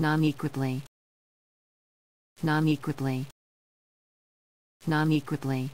non-equably non-equably non-equably